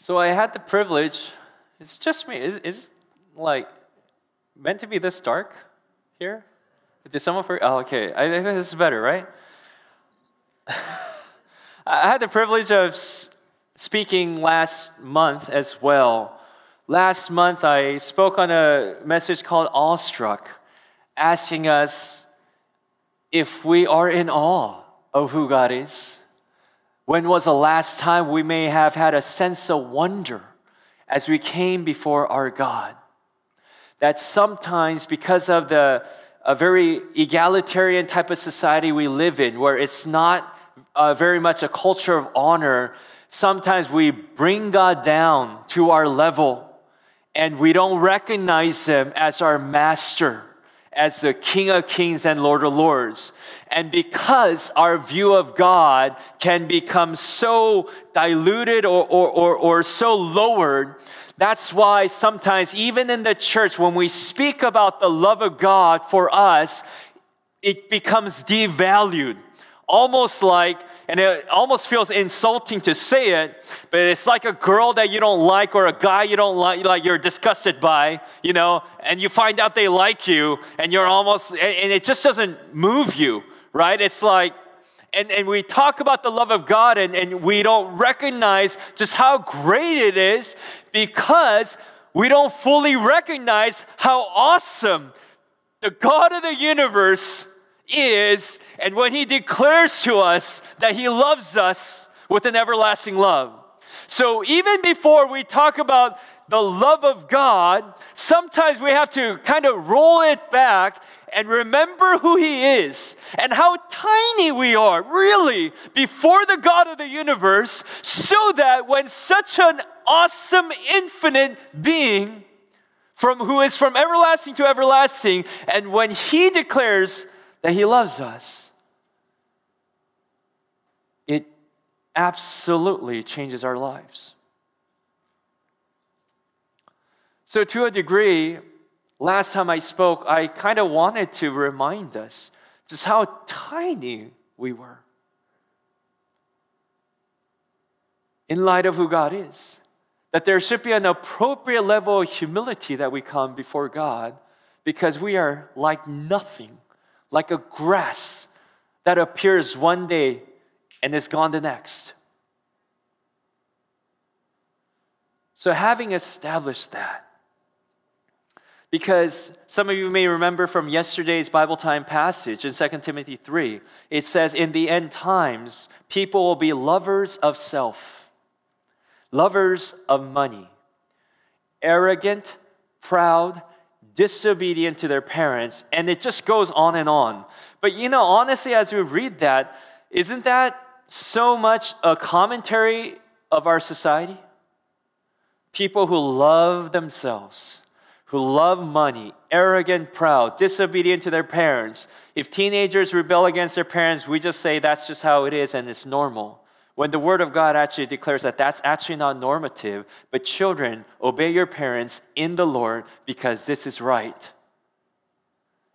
So I had the privilege, it's just me, is, is like meant to be this dark here? Did someone forget? Oh, okay. I think this is better, right? I had the privilege of speaking last month as well. Last month, I spoke on a message called Awestruck, asking us if we are in awe of who God is. When was the last time we may have had a sense of wonder as we came before our God? That sometimes, because of the a very egalitarian type of society we live in, where it's not uh, very much a culture of honor, sometimes we bring God down to our level and we don't recognize Him as our master, as the King of Kings and Lord of Lords. And because our view of God can become so diluted or, or, or, or so lowered, that's why sometimes, even in the church, when we speak about the love of God for us, it becomes devalued. Almost like, and it almost feels insulting to say it, but it's like a girl that you don't like or a guy you don't like, like you're disgusted by, you know, and you find out they like you, and you're almost, and it just doesn't move you right? It's like, and, and we talk about the love of God and, and we don't recognize just how great it is because we don't fully recognize how awesome the God of the universe is and when He declares to us that He loves us with an everlasting love. So even before we talk about the love of God, sometimes we have to kind of roll it back and remember who He is and how tiny we are, really, before the God of the universe, so that when such an awesome, infinite being, from who is from everlasting to everlasting, and when He declares that He loves us, it absolutely changes our lives. So, to a degree, last time I spoke, I kind of wanted to remind us just how tiny we were in light of who God is. That there should be an appropriate level of humility that we come before God because we are like nothing, like a grass that appears one day and is gone the next. So, having established that, because some of you may remember from yesterday's Bible time passage in 2 Timothy 3, it says, In the end times, people will be lovers of self, lovers of money, arrogant, proud, disobedient to their parents, and it just goes on and on. But you know, honestly, as we read that, isn't that so much a commentary of our society? People who love themselves who love money, arrogant, proud, disobedient to their parents. If teenagers rebel against their parents, we just say that's just how it is and it's normal. When the Word of God actually declares that that's actually not normative, but children, obey your parents in the Lord because this is right.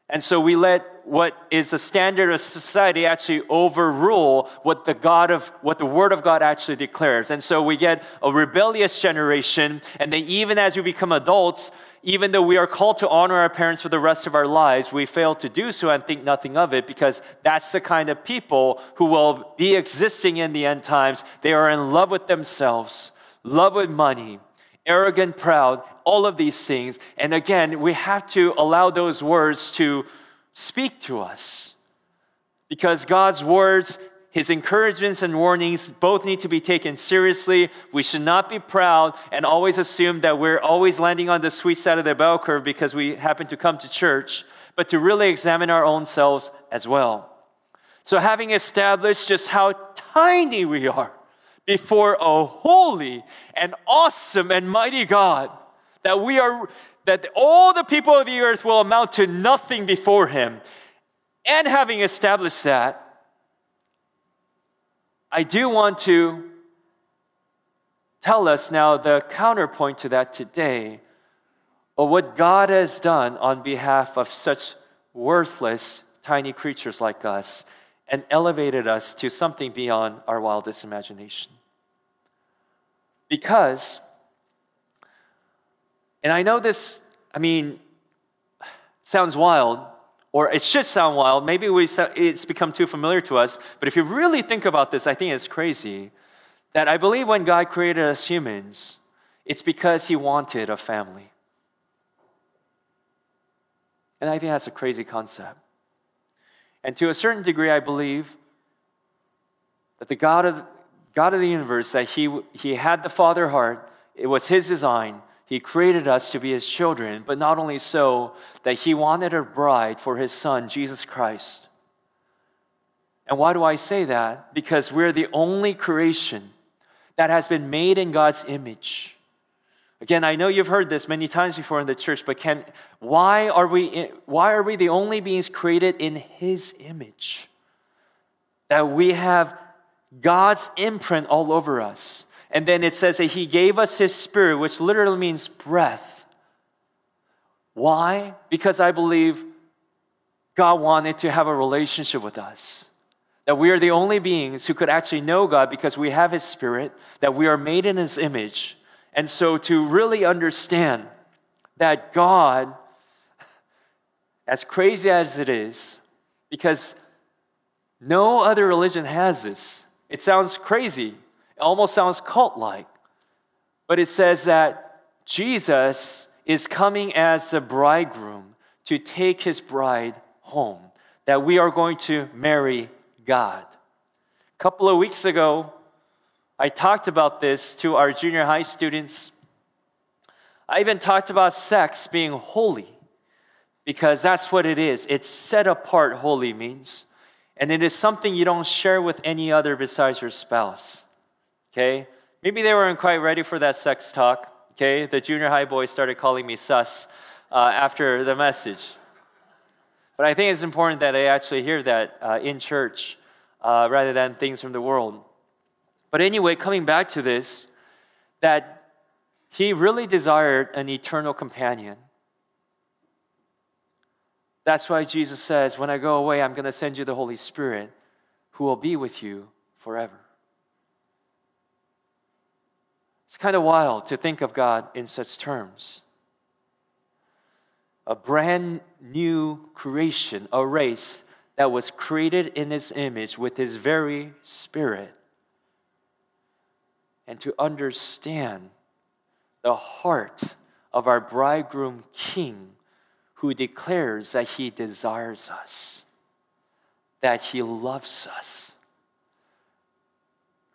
And so we let what is the standard of society actually overrule what the God of what the word of God actually declares. And so we get a rebellious generation and then even as we become adults, even though we are called to honor our parents for the rest of our lives, we fail to do so and think nothing of it because that's the kind of people who will be existing in the end times. They are in love with themselves, love with money, arrogant, proud, all of these things. And again, we have to allow those words to speak to us. Because God's words, His encouragements and warnings both need to be taken seriously. We should not be proud and always assume that we're always landing on the sweet side of the bell curve because we happen to come to church, but to really examine our own selves as well. So, having established just how tiny we are, before a holy and awesome and mighty God, that we are that all the people of the earth will amount to nothing before him. And having established that, I do want to tell us now the counterpoint to that today of what God has done on behalf of such worthless tiny creatures like us and elevated us to something beyond our wildest imagination. Because, and I know this, I mean, sounds wild, or it should sound wild. Maybe we, it's become too familiar to us. But if you really think about this, I think it's crazy that I believe when God created us humans, it's because He wanted a family. And I think that's a crazy concept. And to a certain degree, I believe that the God of, God of the universe, that he, he had the Father heart, it was His design. He created us to be His children, but not only so, that He wanted a bride for His Son, Jesus Christ. And why do I say that? Because we're the only creation that has been made in God's image. Again, I know you've heard this many times before in the church, but can why are we why are we the only beings created in his image? That we have God's imprint all over us. And then it says that he gave us his spirit, which literally means breath. Why? Because I believe God wanted to have a relationship with us. That we are the only beings who could actually know God because we have his spirit, that we are made in his image and so to really understand that God, as crazy as it is, because no other religion has this, it sounds crazy, almost sounds cult like, but it says that Jesus is coming as the bridegroom to take his bride home, that we are going to marry God. A couple of weeks ago, I talked about this to our junior high students. I even talked about sex being holy because that's what it is. It's set apart, holy means. And it is something you don't share with any other besides your spouse. Okay? Maybe they weren't quite ready for that sex talk. Okay? The junior high boys started calling me sus uh, after the message. But I think it's important that they actually hear that uh, in church uh, rather than things from the world. But anyway, coming back to this, that he really desired an eternal companion. That's why Jesus says, When I go away, I'm going to send you the Holy Spirit who will be with you forever. It's kind of wild to think of God in such terms. A brand new creation, a race that was created in His image with His very Spirit and to understand the heart of our bridegroom king who declares that he desires us, that he loves us.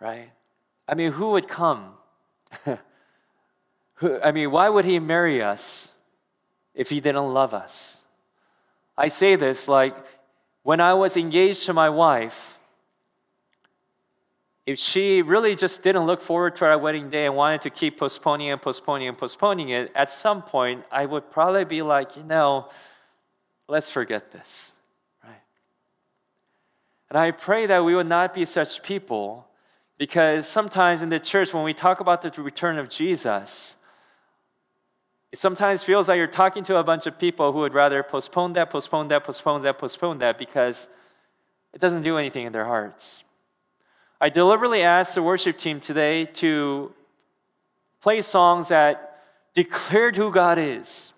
Right? I mean, who would come? I mean, why would he marry us if he didn't love us? I say this like when I was engaged to my wife, if she really just didn't look forward to our wedding day and wanted to keep postponing and postponing and postponing it, at some point I would probably be like, you know, let's forget this. Right? And I pray that we would not be such people because sometimes in the church, when we talk about the return of Jesus, it sometimes feels like you're talking to a bunch of people who would rather postpone that, postpone that, postpone that, postpone that because it doesn't do anything in their hearts. I deliberately asked the worship team today to play songs that declared who God is.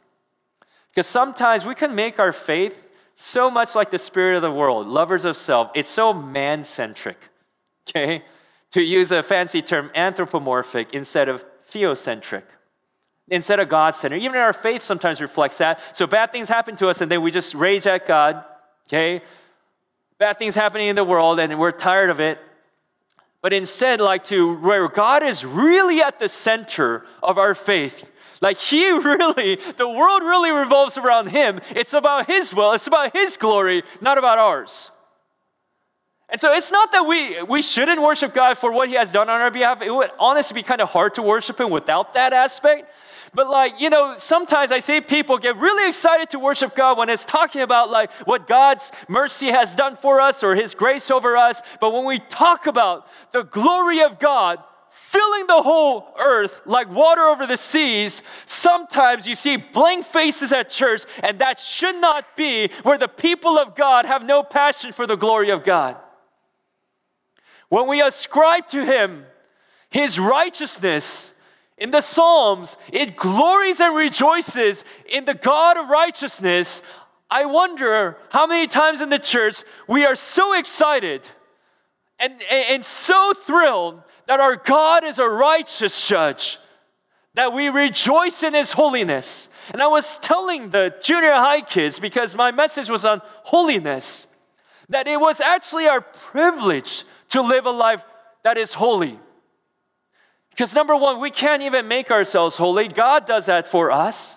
Because sometimes we can make our faith so much like the spirit of the world, lovers of self. It's so man centric, okay? To use a fancy term, anthropomorphic instead of theocentric, instead of God centered. Even our faith sometimes reflects that. So bad things happen to us and then we just rage at God, okay? Bad things happening in the world and we're tired of it but instead like to where God is really at the center of our faith. Like he really, the world really revolves around him. It's about his will, it's about his glory, not about ours. And so it's not that we, we shouldn't worship God for what he has done on our behalf. It would honestly be kind of hard to worship him without that aspect. But like, you know, sometimes I see people get really excited to worship God when it's talking about like what God's mercy has done for us or his grace over us. But when we talk about the glory of God, filling the whole earth like water over the seas, sometimes you see blank faces at church, and that should not be where the people of God have no passion for the glory of God. When we ascribe to Him His righteousness in the Psalms, it glories and rejoices in the God of righteousness. I wonder how many times in the church we are so excited and, and, and so thrilled that our God is a righteous judge, that we rejoice in His holiness. And I was telling the junior high kids, because my message was on holiness, that it was actually our privilege to live a life that is holy. Because number one, we can't even make ourselves holy. God does that for us.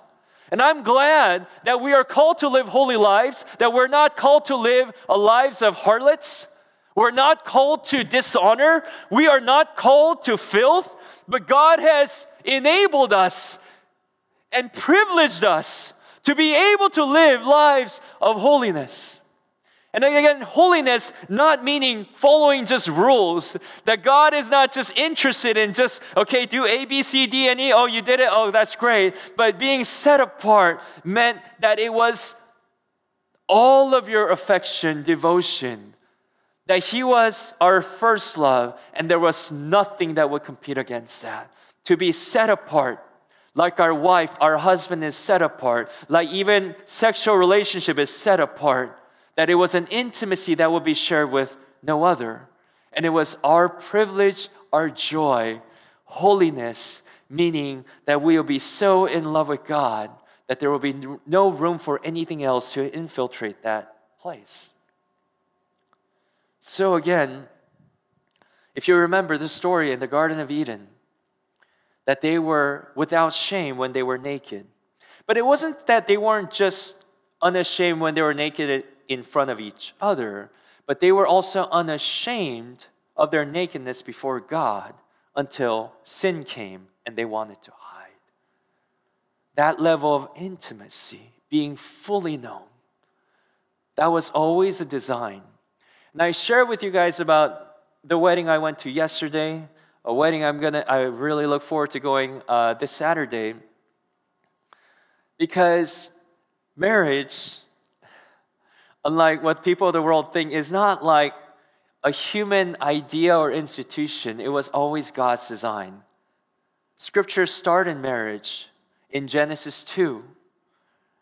And I'm glad that we are called to live holy lives, that we're not called to live a lives of harlots. We're not called to dishonor. We are not called to filth. But God has enabled us and privileged us to be able to live lives of holiness. And again, holiness not meaning following just rules. That God is not just interested in just, okay, do A, B, C, D, and E. Oh, you did it. Oh, that's great. But being set apart meant that it was all of your affection, devotion, that He was our first love, and there was nothing that would compete against that. To be set apart, like our wife, our husband is set apart, like even sexual relationship is set apart that it was an intimacy that would be shared with no other. And it was our privilege, our joy, holiness, meaning that we will be so in love with God that there will be no room for anything else to infiltrate that place. So, again, if you remember the story in the Garden of Eden, that they were without shame when they were naked. But it wasn't that they weren't just unashamed when they were naked in front of each other, but they were also unashamed of their nakedness before God until sin came and they wanted to hide. That level of intimacy, being fully known, that was always a design. And I share with you guys about the wedding I went to yesterday, a wedding I'm gonna, I really look forward to going uh, this Saturday, because marriage unlike what people of the world think, is not like a human idea or institution. It was always God's design. Scriptures start in marriage in Genesis 2,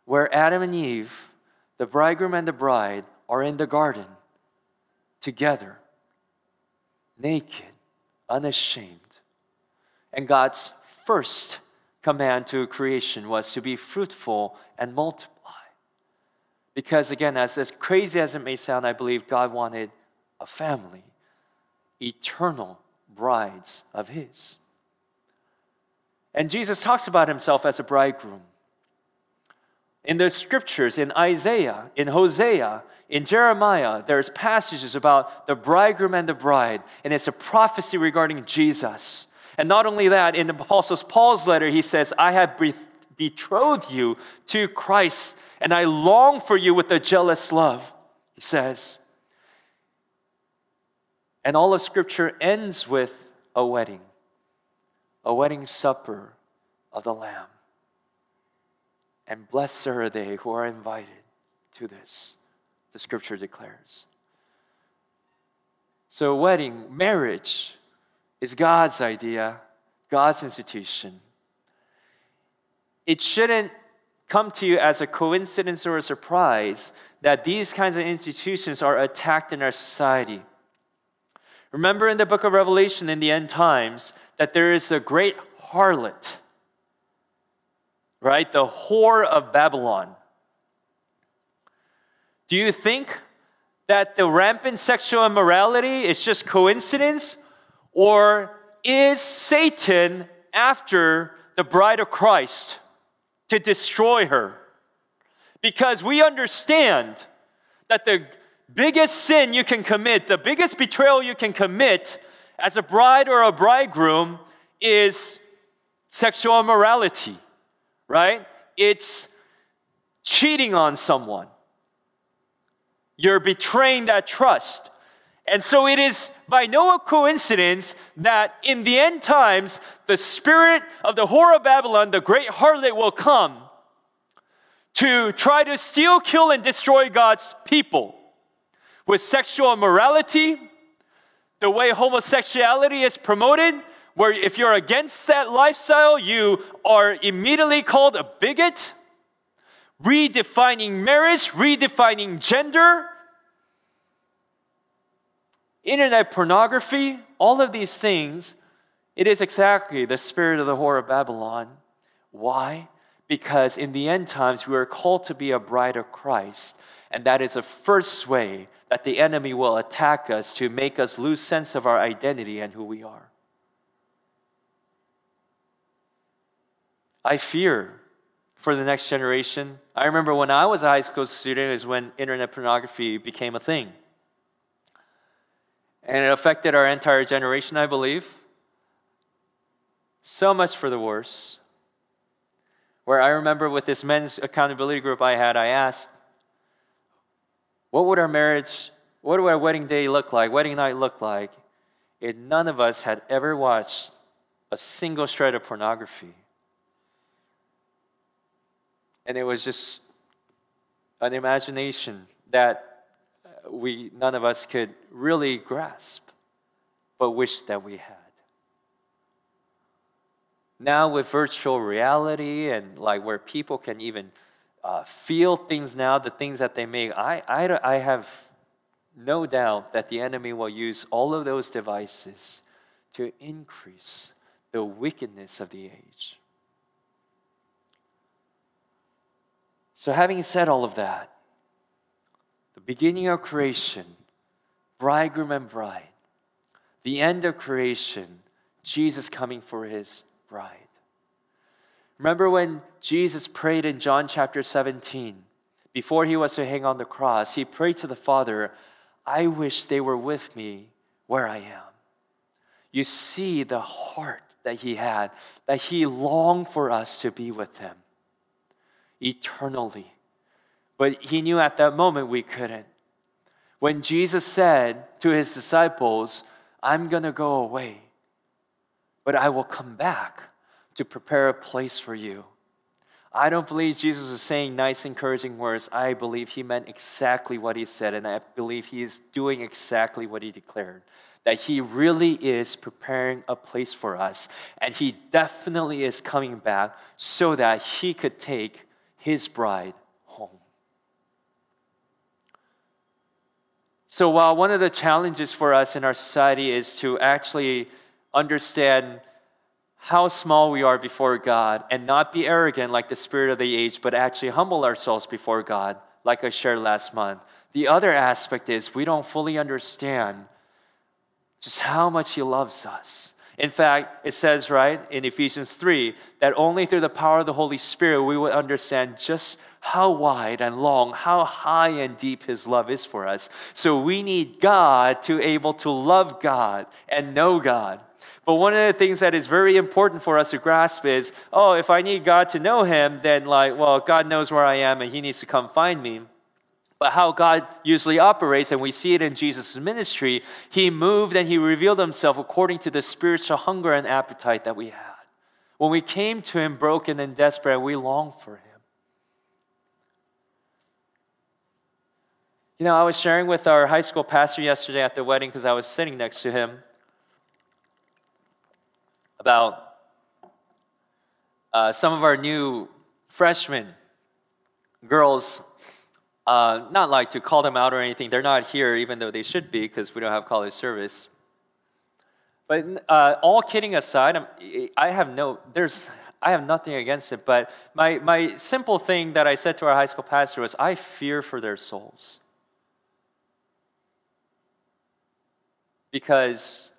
where Adam and Eve, the bridegroom and the bride, are in the garden together, naked, unashamed. And God's first command to creation was to be fruitful and multiply. Because again, as, as crazy as it may sound, I believe God wanted a family, eternal brides of His. And Jesus talks about Himself as a bridegroom. In the scriptures, in Isaiah, in Hosea, in Jeremiah, there's passages about the bridegroom and the bride, and it's a prophecy regarding Jesus. And not only that, in the Apostle Paul's letter, he says, I have betrothed you to Christ and I long for you with a jealous love, he says. And all of Scripture ends with a wedding, a wedding supper of the Lamb. And blessed are they who are invited to this, the Scripture declares. So, wedding, marriage, is God's idea, God's institution. It shouldn't come to you as a coincidence or a surprise that these kinds of institutions are attacked in our society. Remember in the book of Revelation in the end times that there is a great harlot, right? The whore of Babylon. Do you think that the rampant sexual immorality is just coincidence? Or is Satan after the bride of Christ? To destroy her. Because we understand that the biggest sin you can commit, the biggest betrayal you can commit as a bride or a bridegroom is sexual immorality, right? It's cheating on someone. You're betraying that trust. And so it is by no coincidence that in the end times, the spirit of the whore of Babylon, the great harlot, will come to try to steal, kill, and destroy God's people with sexual immorality, the way homosexuality is promoted, where if you're against that lifestyle, you are immediately called a bigot, redefining marriage, redefining gender, internet pornography, all of these things, it is exactly the spirit of the whore of Babylon. Why? Because in the end times, we are called to be a bride of Christ. And that is the first way that the enemy will attack us to make us lose sense of our identity and who we are. I fear for the next generation. I remember when I was a high school student is when internet pornography became a thing. And it affected our entire generation, I believe. So much for the worse. Where I remember with this men's accountability group I had, I asked, what would our marriage, what would our wedding day look like, wedding night look like, if none of us had ever watched a single shred of pornography? And it was just an imagination that we, none of us could really grasp, but wish that we had. Now, with virtual reality and like where people can even uh, feel things now, the things that they make, I, I, I have no doubt that the enemy will use all of those devices to increase the wickedness of the age. So, having said all of that, beginning of creation, bridegroom and bride, the end of creation, Jesus coming for his bride. Remember when Jesus prayed in John chapter 17, before he was to hang on the cross, he prayed to the Father, I wish they were with me where I am. You see the heart that he had, that he longed for us to be with him eternally. But he knew at that moment we couldn't. When Jesus said to his disciples, I'm going to go away, but I will come back to prepare a place for you. I don't believe Jesus is saying nice, encouraging words. I believe he meant exactly what he said, and I believe he is doing exactly what he declared that he really is preparing a place for us, and he definitely is coming back so that he could take his bride home. So, while one of the challenges for us in our society is to actually understand how small we are before God and not be arrogant like the spirit of the age, but actually humble ourselves before God, like I shared last month. The other aspect is we don't fully understand just how much He loves us. In fact, it says, right, in Ephesians 3, that only through the power of the Holy Spirit we would understand just how wide and long, how high and deep His love is for us. So we need God to able to love God and know God. But one of the things that is very important for us to grasp is, oh, if I need God to know Him, then like, well, God knows where I am and He needs to come find me. But how God usually operates, and we see it in Jesus' ministry, He moved and He revealed Himself according to the spiritual hunger and appetite that we had. When we came to Him broken and desperate, we longed for Him. You know, I was sharing with our high school pastor yesterday at the wedding because I was sitting next to him about uh, some of our new freshmen girls uh, not like to call them out or anything. They're not here, even though they should be, because we don't have college service. But uh, all kidding aside, I'm, i have no, there's, I have nothing against it. But my, my simple thing that I said to our high school pastor was, I fear for their souls. Because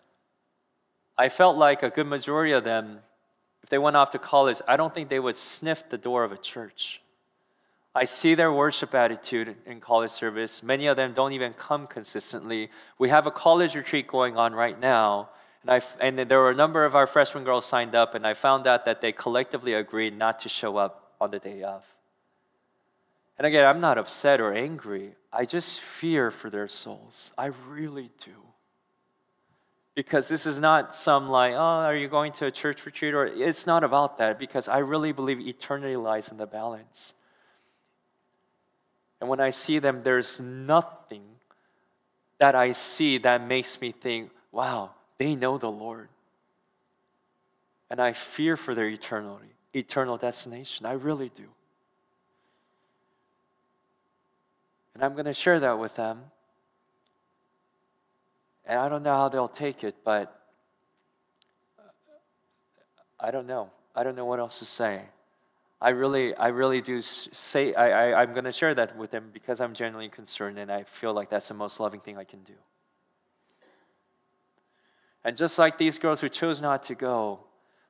I felt like a good majority of them, if they went off to college, I don't think they would sniff the door of a church. I see their worship attitude in college service. Many of them don't even come consistently. We have a college retreat going on right now, and, I, and there were a number of our freshman girls signed up, and I found out that they collectively agreed not to show up on the day of. And again, I'm not upset or angry. I just fear for their souls. I really do. Because this is not some like, oh, are you going to a church retreat? Or it's not about that, because I really believe eternity lies in the balance. And when I see them, there's nothing that I see that makes me think, wow, they know the Lord. And I fear for their eternity, eternal destination. I really do. And I'm going to share that with them. And I don't know how they'll take it, but I don't know. I don't know what else to say. I really, I really do say, I, I, I'm going to share that with them because I'm genuinely concerned and I feel like that's the most loving thing I can do. And just like these girls who chose not to go,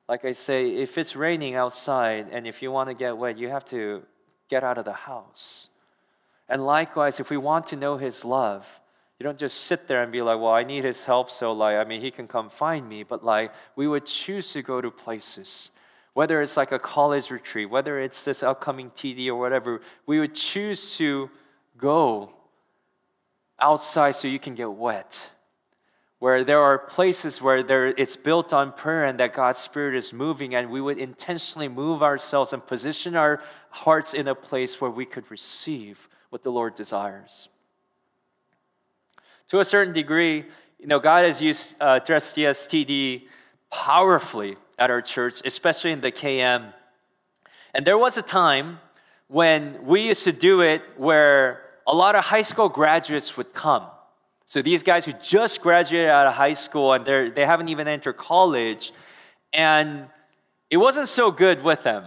like I say, if it's raining outside and if you want to get wet, you have to get out of the house. And likewise, if we want to know His love, you don't just sit there and be like, well, I need His help, so like, I mean, He can come find me. But like, we would choose to go to places whether it's like a college retreat, whether it's this upcoming TD or whatever, we would choose to go outside so you can get wet. Where there are places where there, it's built on prayer and that God's Spirit is moving, and we would intentionally move ourselves and position our hearts in a place where we could receive what the Lord desires. To a certain degree, you know, God has used uh, Tres Dias TD powerfully at our church, especially in the KM. And there was a time when we used to do it where a lot of high school graduates would come. So these guys who just graduated out of high school and they're, they haven't even entered college, and it wasn't so good with them.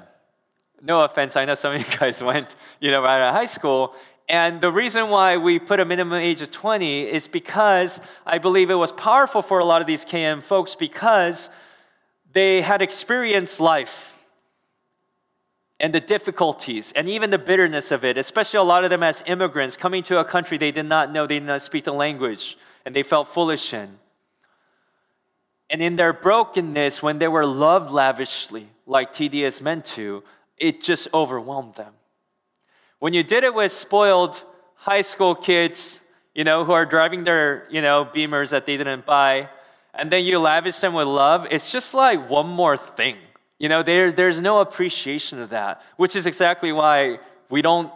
No offense, I know some of you guys went, you know, right out of high school. And the reason why we put a minimum age of 20 is because I believe it was powerful for a lot of these KM folks because they had experienced life and the difficulties and even the bitterness of it, especially a lot of them as immigrants coming to a country they did not know, they did not speak the language, and they felt foolish in. And in their brokenness, when they were loved lavishly, like TD is meant to, it just overwhelmed them. When you did it with spoiled high school kids, you know, who are driving their, you know, beamers that they didn't buy, and then you lavish them with love, it's just like one more thing. You know, there, there's no appreciation of that, which is exactly why we don't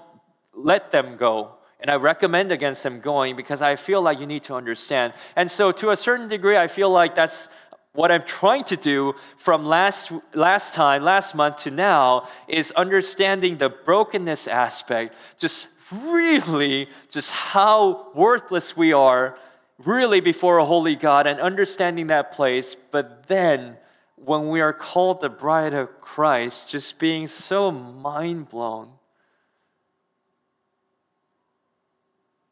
let them go. And I recommend against them going because I feel like you need to understand. And so, to a certain degree, I feel like that's what I'm trying to do from last, last time, last month to now, is understanding the brokenness aspect, just really, just how worthless we are really before a holy God and understanding that place, but then when we are called the bride of Christ, just being so mind blown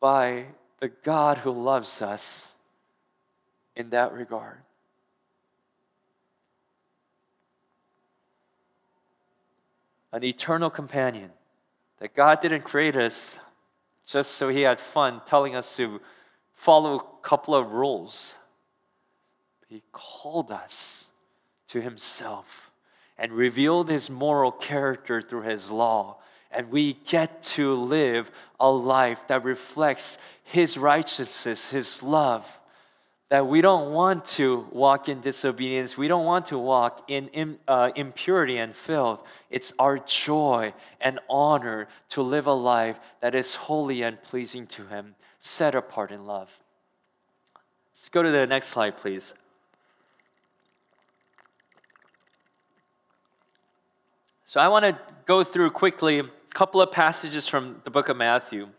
by the God who loves us in that regard. An eternal companion that God didn't create us just so He had fun telling us to follow a couple of rules. He called us to Himself and revealed His moral character through His law. And we get to live a life that reflects His righteousness, His love. That we don't want to walk in disobedience. We don't want to walk in uh, impurity and filth. It's our joy and honor to live a life that is holy and pleasing to Him set apart in love. Let's go to the next slide, please. So I want to go through quickly a couple of passages from the book of Matthew.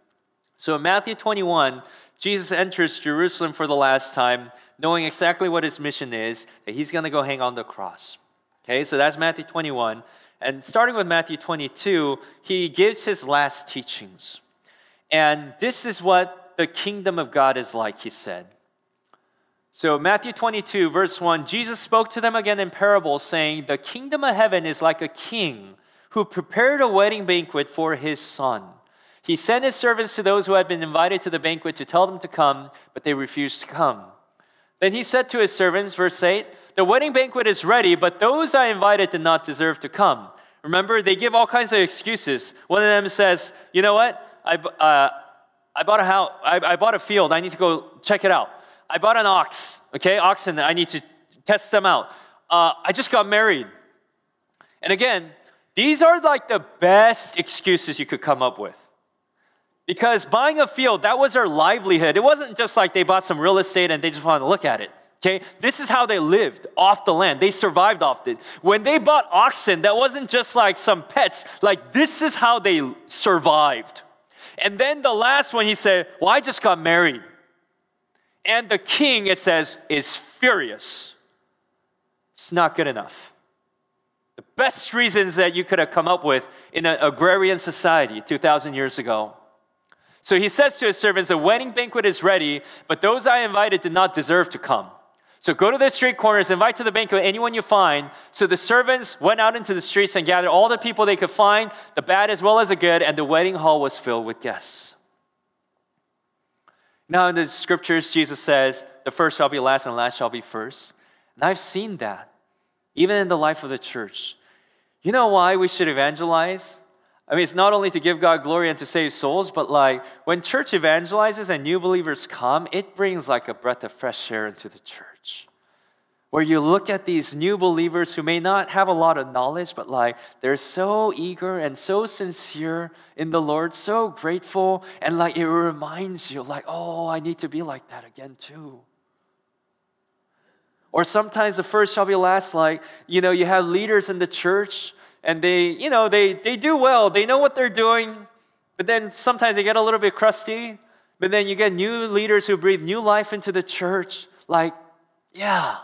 So in Matthew 21, Jesus enters Jerusalem for the last time, knowing exactly what his mission is, that he's going to go hang on the cross. Okay, so that's Matthew 21. And starting with Matthew 22, he gives his last teachings. And this is what the kingdom of God is like, he said. So, Matthew 22, verse 1 Jesus spoke to them again in parables, saying, The kingdom of heaven is like a king who prepared a wedding banquet for his son. He sent his servants to those who had been invited to the banquet to tell them to come, but they refused to come. Then he said to his servants, verse 8, The wedding banquet is ready, but those I invited did not deserve to come. Remember, they give all kinds of excuses. One of them says, You know what? I, uh, I bought a house, I, I bought a field, I need to go check it out. I bought an ox, okay, oxen, I need to test them out. Uh, I just got married. And again, these are like the best excuses you could come up with. Because buying a field, that was their livelihood. It wasn't just like they bought some real estate and they just wanted to look at it, Okay, this is how they lived off the land. They survived off it. When they bought oxen, that wasn't just like some pets, like, this is how they survived. And then the last one, he said, Well, I just got married. And the king, it says, is furious. It's not good enough. The best reasons that you could have come up with in an agrarian society 2,000 years ago. So he says to his servants, The wedding banquet is ready, but those I invited did not deserve to come. So go to the street corners, invite to the banquet anyone you find. So the servants went out into the streets and gathered all the people they could find, the bad as well as the good, and the wedding hall was filled with guests. Now, in the scriptures, Jesus says, The first shall be last, and last shall be first. And I've seen that, even in the life of the church. You know why we should evangelize? I mean, it's not only to give God glory and to save souls, but like when church evangelizes and new believers come, it brings like a breath of fresh air into the church where you look at these new believers who may not have a lot of knowledge, but like they're so eager and so sincere in the Lord, so grateful, and like it reminds you, like, oh, I need to be like that again too. Or sometimes the first shall be last, like, you know, you have leaders in the church and they, you know, they, they do well, they know what they're doing, but then sometimes they get a little bit crusty. But then you get new leaders who breathe new life into the church, like, yeah,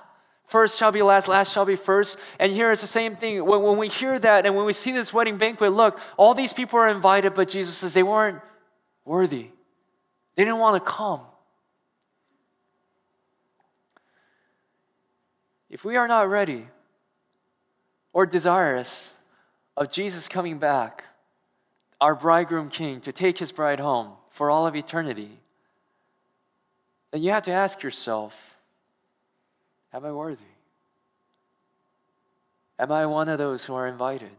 First shall be last, last shall be first. And here it's the same thing. When, when we hear that and when we see this wedding banquet, look, all these people are invited, but Jesus says they weren't worthy. They didn't want to come. If we are not ready or desirous of Jesus coming back, our bridegroom king, to take his bride home for all of eternity, then you have to ask yourself, Am I worthy? Am I one of those who are invited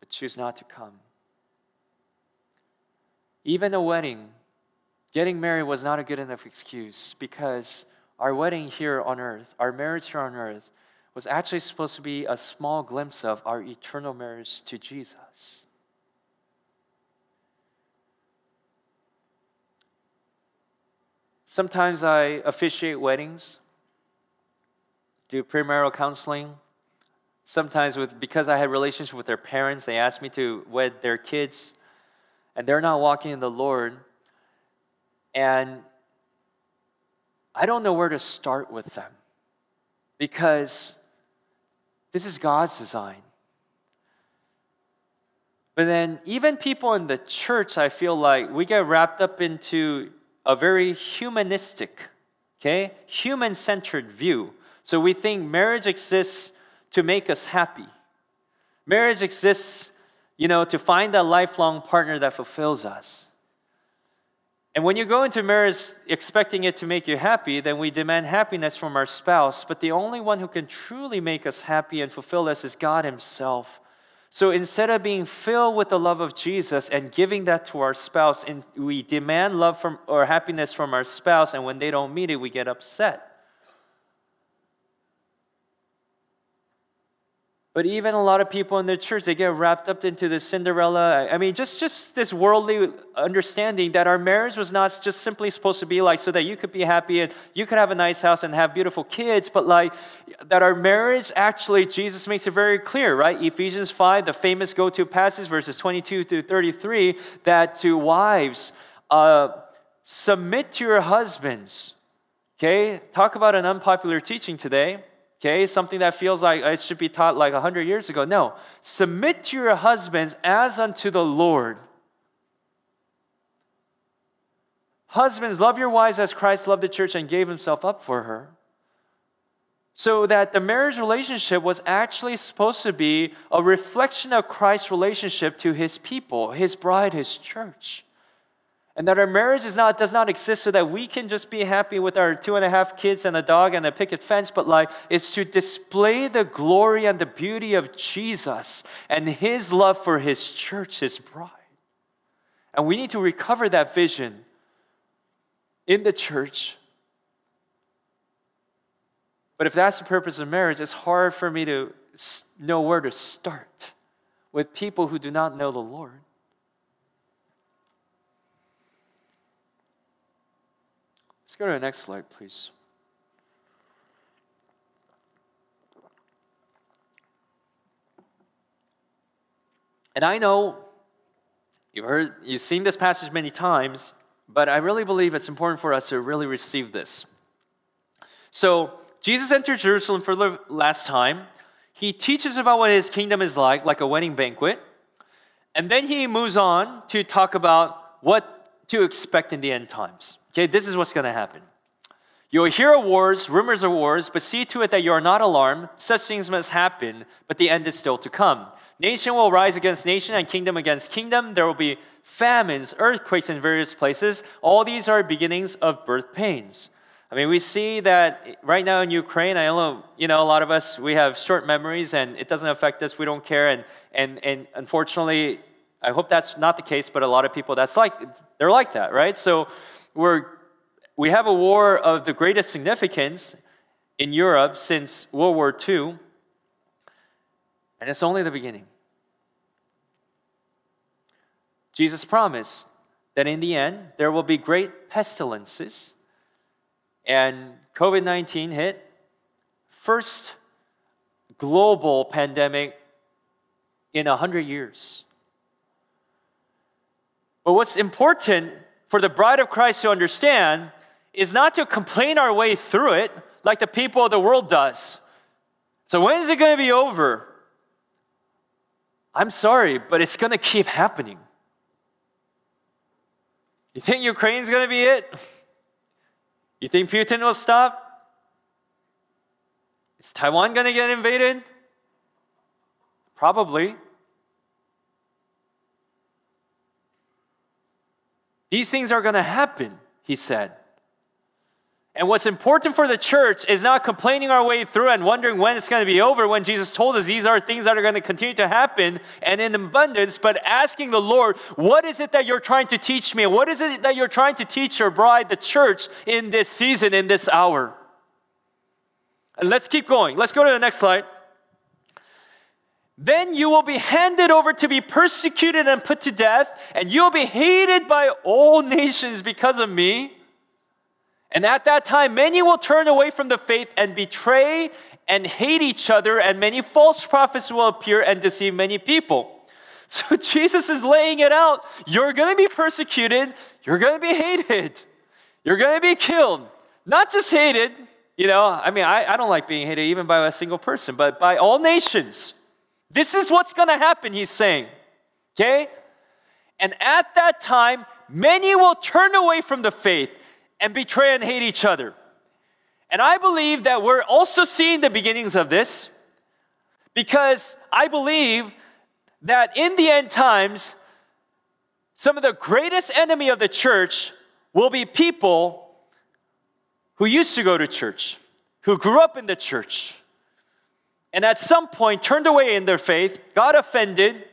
but choose not to come? Even a wedding, getting married was not a good enough excuse because our wedding here on earth, our marriage here on earth, was actually supposed to be a small glimpse of our eternal marriage to Jesus. Sometimes I officiate weddings, do premarital counseling. Sometimes with because I had relationship with their parents, they asked me to wed their kids, and they're not walking in the Lord. And I don't know where to start with them because this is God's design. But then, even people in the church, I feel like we get wrapped up into a very humanistic, okay, human centered view. So we think marriage exists to make us happy. Marriage exists, you know, to find a lifelong partner that fulfills us. And when you go into marriage expecting it to make you happy, then we demand happiness from our spouse. But the only one who can truly make us happy and fulfill us is God Himself. So instead of being filled with the love of Jesus and giving that to our spouse, and we demand love from or happiness from our spouse, and when they don't meet it, we get upset. But even a lot of people in the church, they get wrapped up into this Cinderella. I mean, just, just this worldly understanding that our marriage was not just simply supposed to be like so that you could be happy and you could have a nice house and have beautiful kids, but like that our marriage actually, Jesus makes it very clear, right? Ephesians 5, the famous go to passage, verses 22 to 33, that to wives, uh, submit to your husbands. Okay, talk about an unpopular teaching today okay? Something that feels like it should be taught like 100 years ago. No. Submit to your husbands as unto the Lord. Husbands, love your wives as Christ loved the church and gave himself up for her. So that the marriage relationship was actually supposed to be a reflection of Christ's relationship to his people, his bride, his church. And that our marriage is not, does not exist so that we can just be happy with our two and a half kids and a dog and a picket fence, but like it's to display the glory and the beauty of Jesus and his love for his church, his bride. And we need to recover that vision in the church. But if that's the purpose of marriage, it's hard for me to know where to start with people who do not know the Lord. Let's go to the next slide, please. And I know you've heard, you've seen this passage many times, but I really believe it's important for us to really receive this. So, Jesus entered Jerusalem for the last time. He teaches about what his kingdom is like, like a wedding banquet. And then he moves on to talk about what to expect in the end times. Okay, this is what's going to happen. You will hear of wars, rumors of wars, but see to it that you are not alarmed. Such things must happen, but the end is still to come. Nation will rise against nation and kingdom against kingdom. There will be famines, earthquakes in various places. All these are beginnings of birth pains. I mean, we see that right now in Ukraine, I know, you know, a lot of us, we have short memories and it doesn't affect us. We don't care. And, and, and unfortunately, I hope that's not the case, but a lot of people, that's like, they're like that, right? So we're, we have a war of the greatest significance in Europe since World War II. And it's only the beginning. Jesus promised that in the end, there will be great pestilences and COVID 19 hit. First global pandemic in 100 years. But what's important for the bride of Christ to understand is not to complain our way through it like the people of the world does. So when is it going to be over? I'm sorry, but it's going to keep happening. You think Ukraine's going to be it? You think Putin will stop? Is Taiwan going to get invaded? Probably. These things are going to happen, he said. And what's important for the church is not complaining our way through and wondering when it's going to be over when Jesus told us these are things that are going to continue to happen and in abundance, but asking the Lord, what is it that you're trying to teach me? What is it that you're trying to teach your bride, the church, in this season, in this hour? And let's keep going. Let's go to the next slide. Then you will be handed over to be persecuted and put to death, and you will be hated by all nations because of me. And at that time, many will turn away from the faith and betray and hate each other, and many false prophets will appear and deceive many people. So Jesus is laying it out. You're going to be persecuted, you're going to be hated, you're going to be killed. Not just hated, you know, I mean, I, I don't like being hated even by a single person, but by all nations. This is what's going to happen, he's saying. Okay? And at that time, many will turn away from the faith and betray and hate each other. And I believe that we're also seeing the beginnings of this because I believe that in the end times, some of the greatest enemy of the church will be people who used to go to church, who grew up in the church, and at some point turned away in their faith, got offended,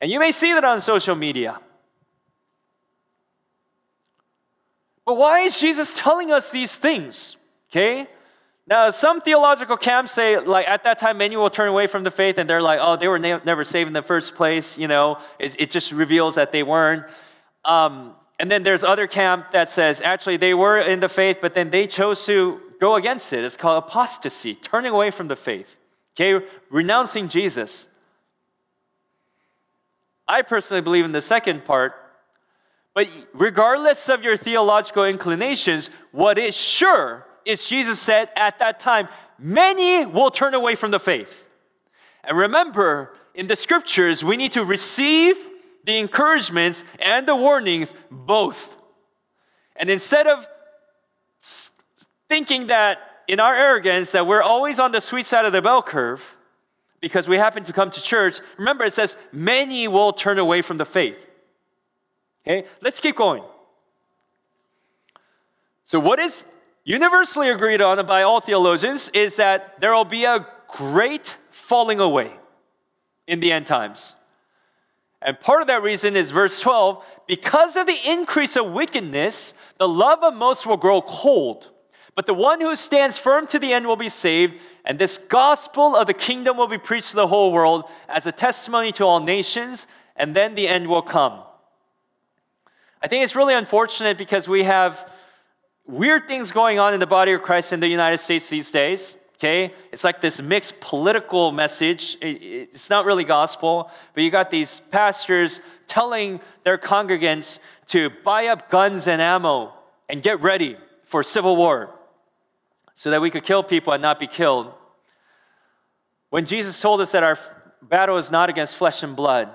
and you may see that on social media. But why is Jesus telling us these things? Okay? Now, some theological camps say, like, at that time, many will turn away from the faith, and they're like, oh, they were ne- never saved in the first place. You know, it, it just reveals that they weren't. Um, and then there's other camp that says, actually, they were in the faith, but then they chose to go against it. It's called apostasy, turning away from the faith. Okay, renouncing Jesus. I personally believe in the second part, but regardless of your theological inclinations, what is sure is Jesus said at that time, many will turn away from the faith. And remember, in the scriptures, we need to receive the encouragements and the warnings both. And instead of thinking that in our arrogance that we're always on the sweet side of the bell curve because we happen to come to church, remember it says many will turn away from the faith. Okay, let's keep going. So, what is universally agreed on by all theologians is that there will be a great falling away in the end times. And part of that reason is verse 12 because of the increase of wickedness, the love of most will grow cold. But the one who stands firm to the end will be saved, and this gospel of the kingdom will be preached to the whole world as a testimony to all nations, and then the end will come. I think it's really unfortunate because we have weird things going on in the body of Christ in the United States these days. Okay? It's like this mixed political message. It's not really gospel, but you got these pastors telling their congregants to buy up guns and ammo and get ready for civil war so that we could kill people and not be killed. When Jesus told us that our battle is not against flesh and blood,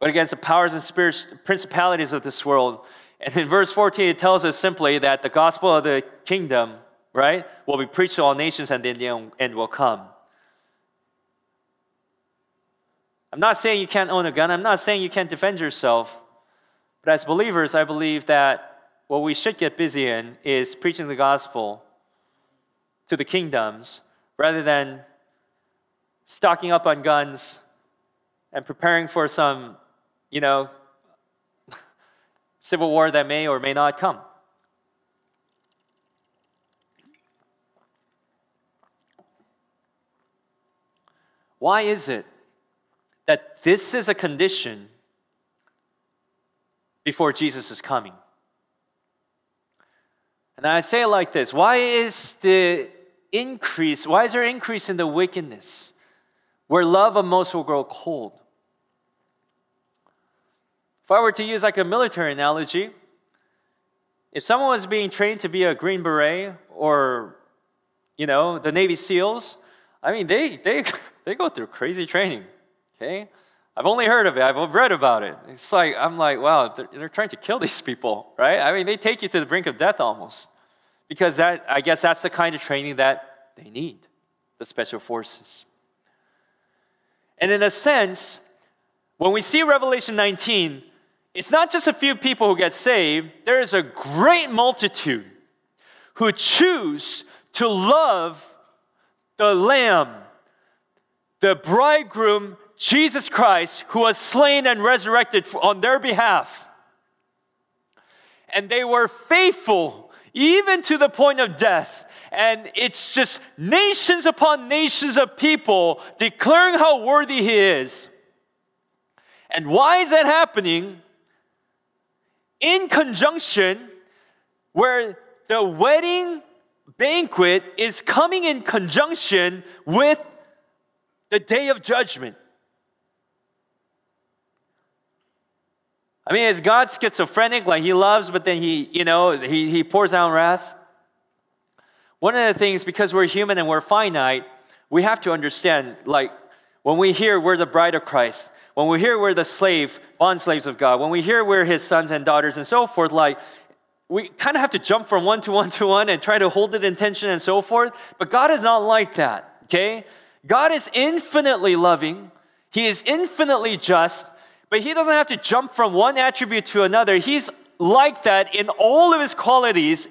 but against the powers and spirits, principalities of this world. And in verse 14, it tells us simply that the gospel of the kingdom, right, will be preached to all nations and then the end will come. I'm not saying you can't own a gun. I'm not saying you can't defend yourself. But as believers, I believe that what we should get busy in is preaching the gospel to the kingdoms rather than stocking up on guns and preparing for some, you know, civil war that may or may not come. Why is it that this is a condition before Jesus is coming? And I say it like this Why is the increase, why is there increase in the wickedness where love of most will grow cold? If I were to use like a military analogy, if someone was being trained to be a Green Beret or, you know, the Navy SEALs, I mean, they, they, they go through crazy training, okay? I've only heard of it. I've read about it. It's like, I'm like, wow, they're, they're trying to kill these people, right? I mean, they take you to the brink of death almost. Because that, I guess that's the kind of training that they need, the special forces. And in a sense, when we see Revelation 19, it's not just a few people who get saved, there is a great multitude who choose to love the Lamb, the bridegroom, Jesus Christ, who was slain and resurrected on their behalf. And they were faithful even to the point of death. And it's just nations upon nations of people declaring how worthy he is. And why is that happening? in conjunction where the wedding banquet is coming in conjunction with the day of judgment. I mean, is God schizophrenic? Like he loves, but then he, you know, he, he pours out wrath? One of the things, because we're human and we're finite, we have to understand, like, when we hear we're the bride of Christ, when we hear we're the slave, bond slaves of God, when we hear we're his sons and daughters and so forth, like we kind of have to jump from one to one to one and try to hold it in tension and so forth. But God is not like that, okay? God is infinitely loving, He is infinitely just, but He doesn't have to jump from one attribute to another. He's like that in all of His qualities,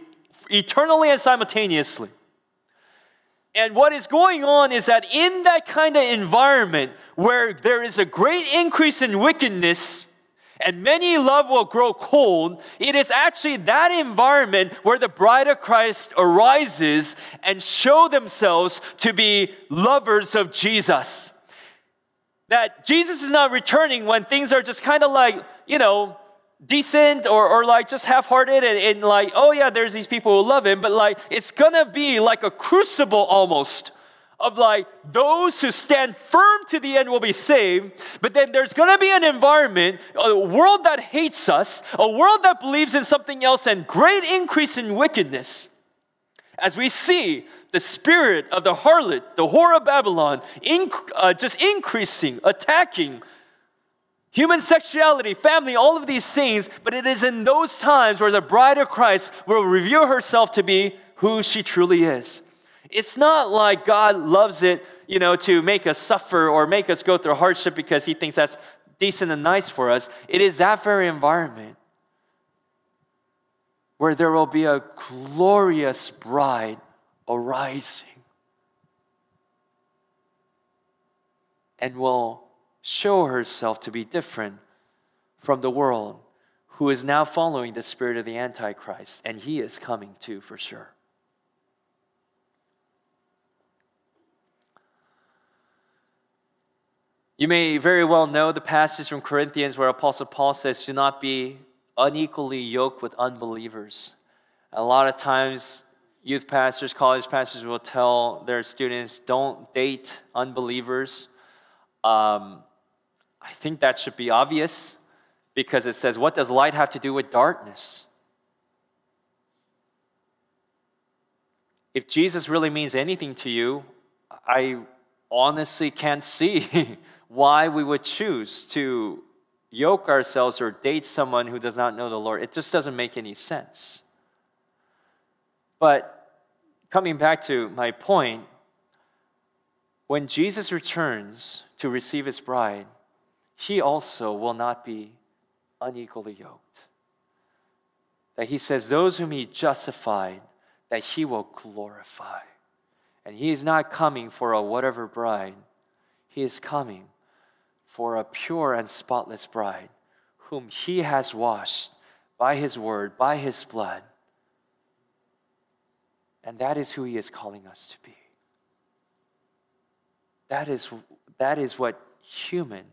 eternally and simultaneously. And what is going on is that in that kind of environment where there is a great increase in wickedness and many love will grow cold, it is actually that environment where the bride of Christ arises and show themselves to be lovers of Jesus. That Jesus is not returning when things are just kind of like, you know, decent or, or like just half-hearted and, and like oh yeah there's these people who love him but like it's gonna be like a crucible almost of like those who stand firm to the end will be saved but then there's gonna be an environment a world that hates us a world that believes in something else and great increase in wickedness. As we see the spirit of the harlot the whore of babylon inc- uh, just increasing attacking human sexuality, family, all of these things, but it is in those times where the bride of Christ will reveal herself to be who she truly is. It's not like God loves it, you know, to make us suffer or make us go through hardship because he thinks that's decent and nice for us. It is that very environment where there will be a glorious bride arising and will show herself to be different from the world who is now following the spirit of the Antichrist, and he is coming too for sure. You may very well know the passage from Corinthians where Apostle Paul says, Do not be unequally yoked with unbelievers. A lot of times, youth pastors, college pastors will tell their students, don't date unbelievers. Um, I think that should be obvious because it says, What does light have to do with darkness? If Jesus really means anything to you, I honestly can't see why we would choose to yoke ourselves or date someone who does not know the Lord. It just doesn't make any sense. But coming back to my point, when Jesus returns to receive his bride, he also will not be unequally yoked. That he says, Those whom he justified, that he will glorify. And he is not coming for a whatever bride, he is coming for a pure and spotless bride, whom he has washed by his word, by his blood and that is who he is calling us to be. That is, that is what human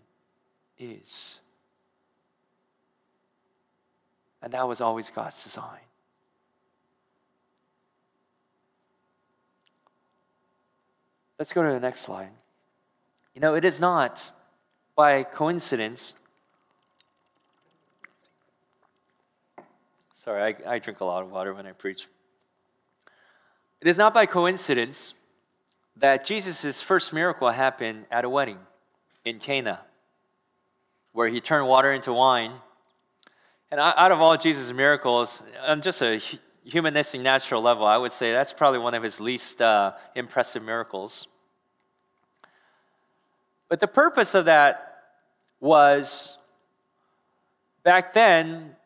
is. And that was always God's design. Let's go to the next slide. You know, it is not by coincidence. Sorry, I, I drink a lot of water when I preach. It is not by coincidence that Jesus' first miracle happened at a wedding in Cana, where he turned water into wine. And out of all Jesus' miracles, on just a humanistic, natural level, I would say that's probably one of his least uh, impressive miracles. But the purpose of that was back then,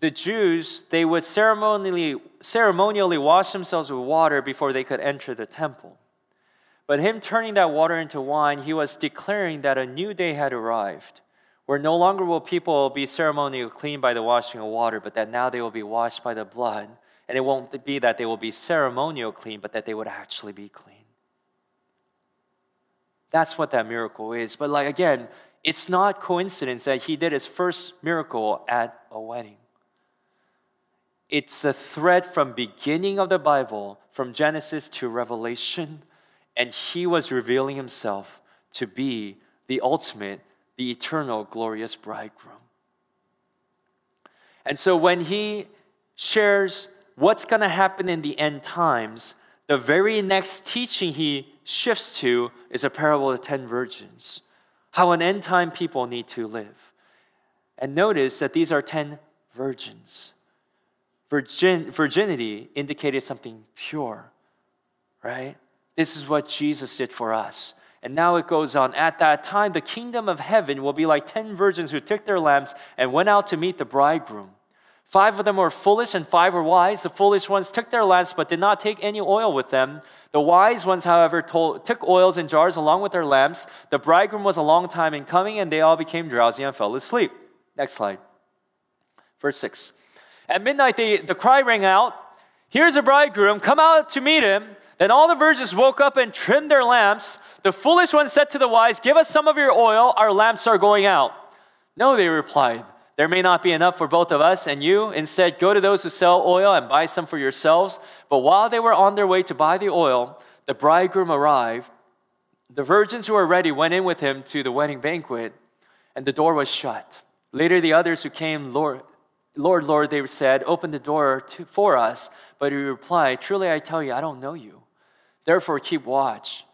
the Jews, they would ceremonially, ceremonially wash themselves with water before they could enter the temple. But him turning that water into wine, he was declaring that a new day had arrived, where no longer will people be ceremonially clean by the washing of water, but that now they will be washed by the blood. And it won't be that they will be ceremonial clean, but that they would actually be clean. That's what that miracle is. But like again, it's not coincidence that he did his first miracle at a wedding. It's a thread from beginning of the Bible, from Genesis to Revelation, and he was revealing himself to be the ultimate, the eternal, glorious bridegroom. And so when he shares what's going to happen in the end times, the very next teaching he shifts to is a parable of the ten virgins, how an end time people need to live. And notice that these are ten virgins. Virgin, virginity indicated something pure, right? This is what Jesus did for us. And now it goes on. At that time, the kingdom of heaven will be like ten virgins who took their lamps and went out to meet the bridegroom. Five of them were foolish and five were wise. The foolish ones took their lamps but did not take any oil with them. The wise ones, however, told, took oils in jars along with their lamps. The bridegroom was a long time in coming, and they all became drowsy and fell asleep. Next slide. Verse 6. At midnight, the cry rang out, Here's a bridegroom, come out to meet him. Then all the virgins woke up and trimmed their lamps. The foolish one said to the wise, Give us some of your oil, our lamps are going out. No, they replied, There may not be enough for both of us and you. Instead, go to those who sell oil and buy some for yourselves. But while they were on their way to buy the oil, the bridegroom arrived. The virgins who were ready went in with him to the wedding banquet, and the door was shut. Later, the others who came, Lord, Lord, Lord, they said, open the door to, for us. But he replied, Truly I tell you, I don't know you. Therefore keep watch,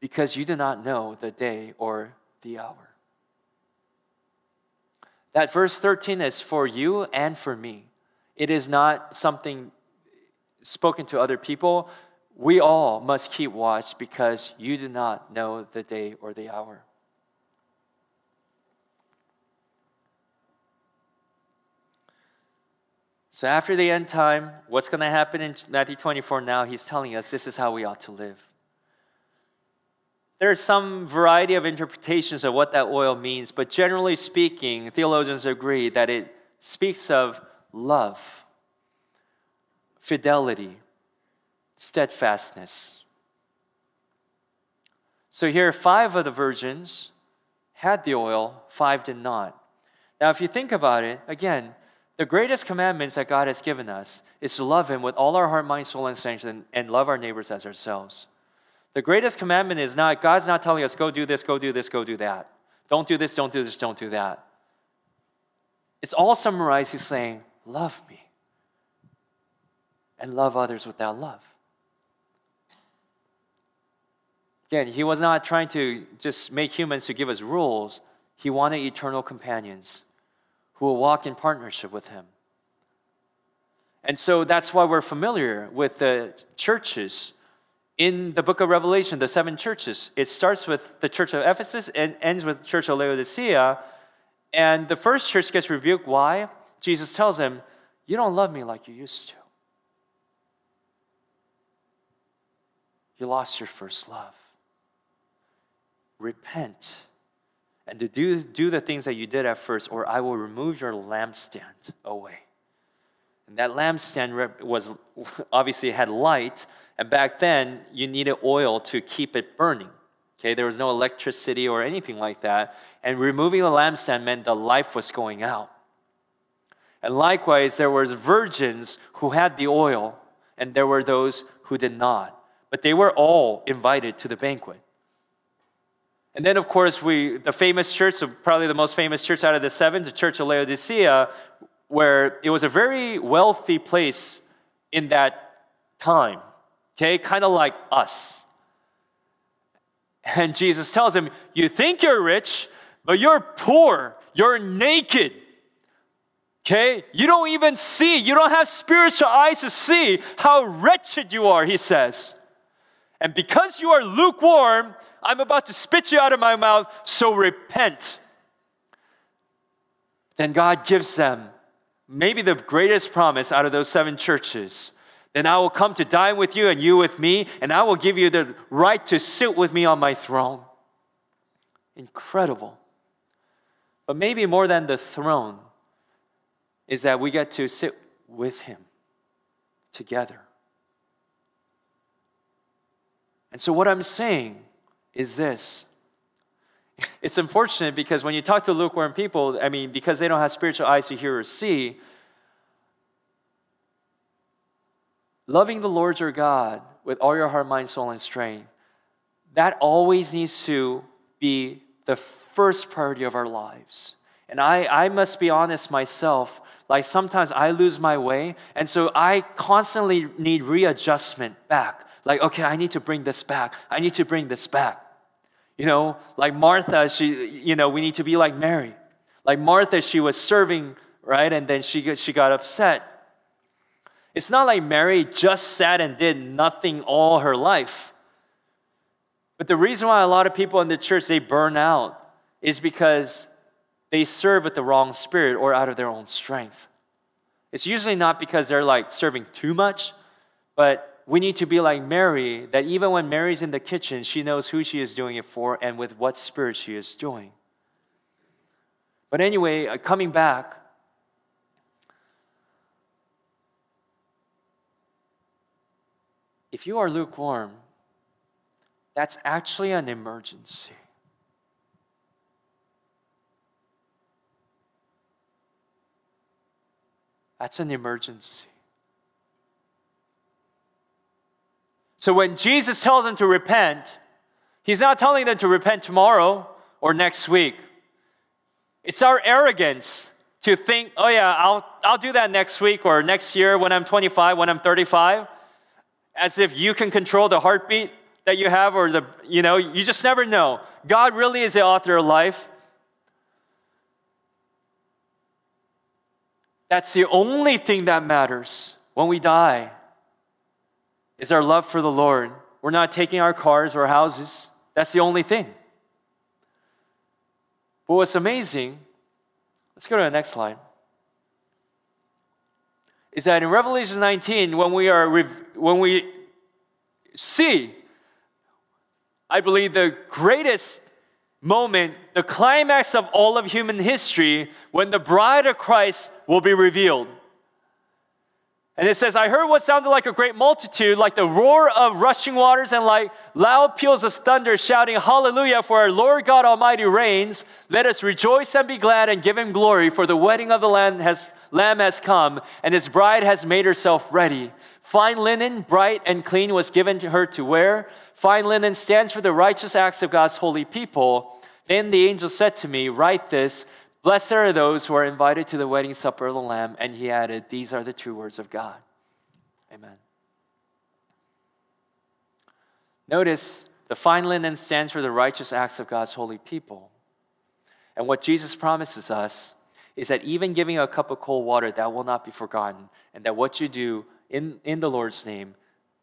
because you do not know the day or the hour. That verse 13 is for you and for me. It is not something spoken to other people. We all must keep watch because you do not know the day or the hour. So, after the end time, what's going to happen in Matthew 24 now? He's telling us this is how we ought to live. There are some variety of interpretations of what that oil means, but generally speaking, theologians agree that it speaks of love, fidelity, steadfastness. So here, five of the virgins had the oil, five did not. Now, if you think about it, again, the greatest commandments that God has given us is to love Him with all our heart, mind, soul, and strength, and, and love our neighbors as ourselves. The greatest commandment is not, God's not telling us, go do this, go do this, go do that. Don't do this, don't do this, don't do that. It's all summarized. He's saying, love me and love others with that love. Again, he was not trying to just make humans to give us rules. He wanted eternal companions who will walk in partnership with him. And so that's why we're familiar with the churches in the book of Revelation, the seven churches. It starts with the church of Ephesus and ends with the church of Laodicea. And the first church gets rebuked. Why? Jesus tells them, You don't love me like you used to. You lost your first love repent and to do, do the things that you did at first, or I will remove your lampstand away. And that lampstand was obviously had light, and back then you needed oil to keep it burning. Okay, there was no electricity or anything like that. And removing the lampstand meant the life was going out. And likewise, there were virgins who had the oil, and there were those who did not. But they were all invited to the banquet. And then, of course, we, the famous church, probably the most famous church out of the seven, the Church of Laodicea, where it was a very wealthy place in that time, okay, kind of like us. And Jesus tells him, You think you're rich, but you're poor, you're naked. Okay? You don't even see, you don't have spiritual eyes to see how wretched you are, he says. And because you are lukewarm, I'm about to spit you out of my mouth, so repent. Then God gives them maybe the greatest promise out of those seven churches. Then I will come to dine with you and you with me, and I will give you the right to sit with me on my throne. Incredible. But maybe more than the throne is that we get to sit with Him together. And so, what I'm saying is this. It's unfortunate because when you talk to lukewarm people, I mean, because they don't have spiritual eyes to hear or see, loving the Lord your God with all your heart, mind, soul, and strength, that always needs to be the first priority of our lives. And I, I must be honest myself, like sometimes I lose my way, and so I constantly need readjustment back. Like, okay, I need to bring this back. I need to bring this back. You know, like Martha, she, you know, we need to be like Mary. Like Martha, she was serving, right? And then she got, she got upset. It's not like Mary just sat and did nothing all her life. But the reason why a lot of people in the church they burn out is because they serve with the wrong spirit or out of their own strength. It's usually not because they're like serving too much, but we need to be like Mary, that even when Mary's in the kitchen, she knows who she is doing it for and with what spirit she is doing. But anyway, uh, coming back, if you are lukewarm, that's actually an emergency. That's an emergency. So when Jesus tells them to repent, he's not telling them to repent tomorrow or next week. It's our arrogance to think, oh yeah, I'll, I'll do that next week or next year when I'm 25, when I'm 35, as if you can control the heartbeat that you have or the, you know, you just never know. God really is the author of life. That's the only thing that matters when we die is our love for the Lord. We're not taking our cars or houses. That's the only thing. But what's amazing, let's go to the next slide, is that in Revelation 19, when we are when we see, I believe the greatest moment, the climax of all of human history, when the bride of Christ will be revealed. And it says, I heard what sounded like a great multitude, like the roar of rushing waters and like loud peals of thunder, shouting, Hallelujah, for our Lord God Almighty reigns. Let us rejoice and be glad and give him glory, for the wedding of the Lamb has, Lamb has come, and his bride has made herself ready. Fine linen, bright and clean, was given to her to wear. Fine linen stands for the righteous acts of God's holy people. Then the angel said to me, Write this Blessed are those who are invited to the wedding supper of the Lamb. And he added, These are the true words of God. Amen. Notice the fine linen stands for the righteous acts of God's holy people. And what Jesus promises us is that even giving a cup of cold water, that will not be forgotten. And that what you do in, in the Lord's name,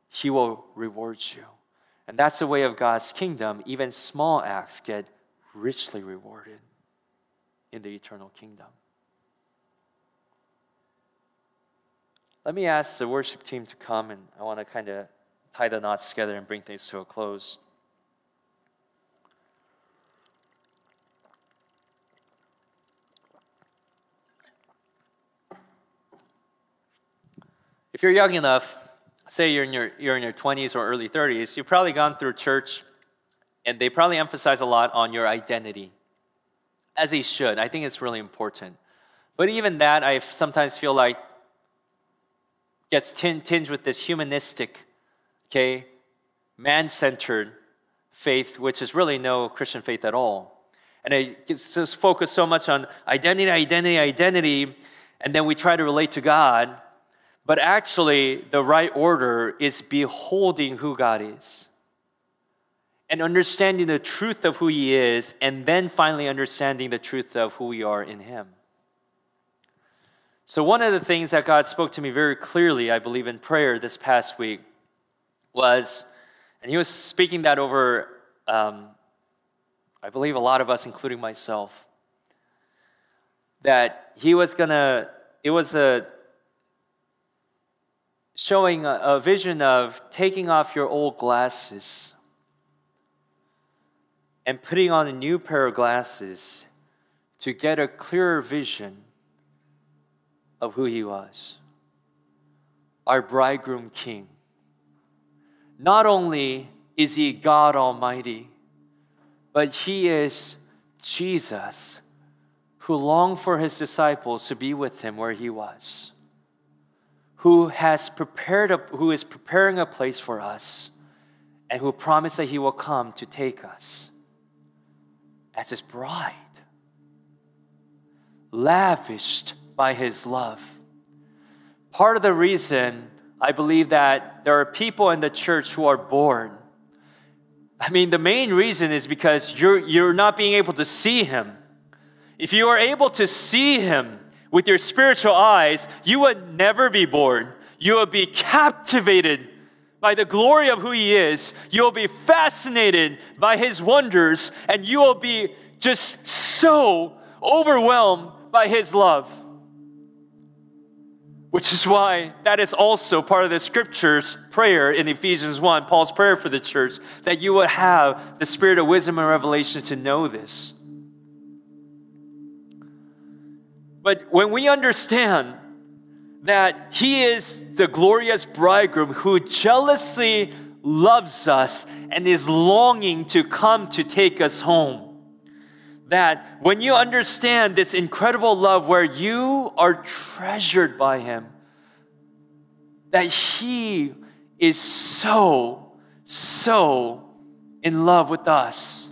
He will reward you. And that's the way of God's kingdom. Even small acts get richly rewarded in the eternal kingdom. Let me ask the worship team to come, and I want to kind of tie the knots together and bring things to a close. If you're young enough, say you're in your, you're in your 20s or early 30s, you've probably gone through church and they probably emphasize a lot on your identity as he should. I think it's really important. But even that, I sometimes feel like gets tinged with this humanistic, okay, man centered faith, which is really no Christian faith at all. And it just focused so much on identity, identity, identity, and then we try to relate to God. But actually, the right order is beholding who God is and understanding the truth of who He is, and then finally understanding the truth of who we are in Him. So, one of the things that God spoke to me very clearly, I believe, in prayer this past week was, and He was speaking that over, um, I believe, a lot of us, including myself, that He was gonna, it was a showing a, a vision of taking off your old glasses and putting on a new pair of glasses to get a clearer vision of who he was our bridegroom king. Not only is he God Almighty, but he is Jesus who longed for his disciples to be with him where he was, who has prepared a, who is preparing a place for us, and who promised that he will come to take us as his bride, lavished by his love. Part of the reason I believe that there are people in the church who are bored. I mean, the main reason is because you're, you're not being able to see him. If you are able to see him with your spiritual eyes, you would never be bored. You would be captivated by the glory of who He is. You'll be fascinated by His wonders, and you will be just so overwhelmed by His love. Which is why that is also part of the scripture's prayer in Ephesians 1, Paul's prayer for the church, that you would have the spirit of wisdom and revelation to know this. But when we understand that He is the glorious bridegroom who jealously loves us and is longing to come to take us home. That when you understand this incredible love where you are treasured by Him, that He is so, so in love with us.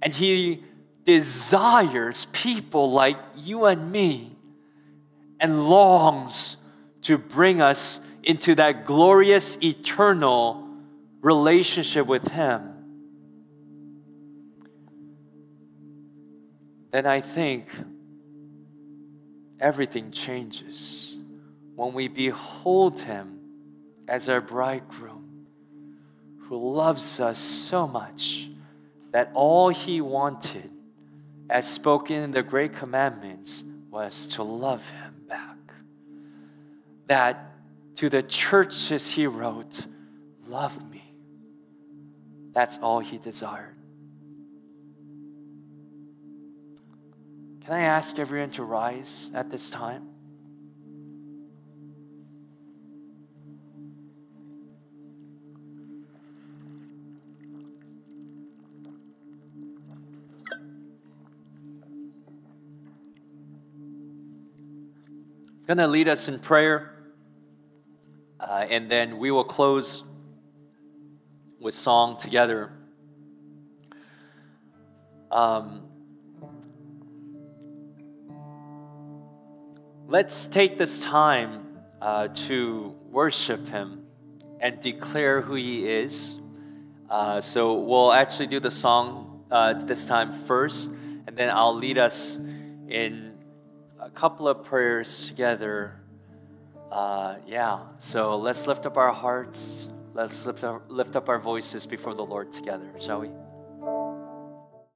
And He desires people like you and me and longs to bring us into that glorious eternal relationship with Him, then I think everything changes when we behold Him as our bridegroom who loves us so much that all He wanted, as spoken in the Great Commandments, was to love Him that to the churches he wrote, Love me. That's all he desired. Can I ask everyone to rise at this time? going to lead us in prayer uh, and then we will close with song together. Um, let's take this time uh, to worship Him and declare who He is. Uh, so we'll actually do the song uh, this time first, and then I'll lead us in a couple of prayers together. Uh, yeah, so let's lift up our hearts. Let's lift up, lift up our voices before the Lord together, shall we?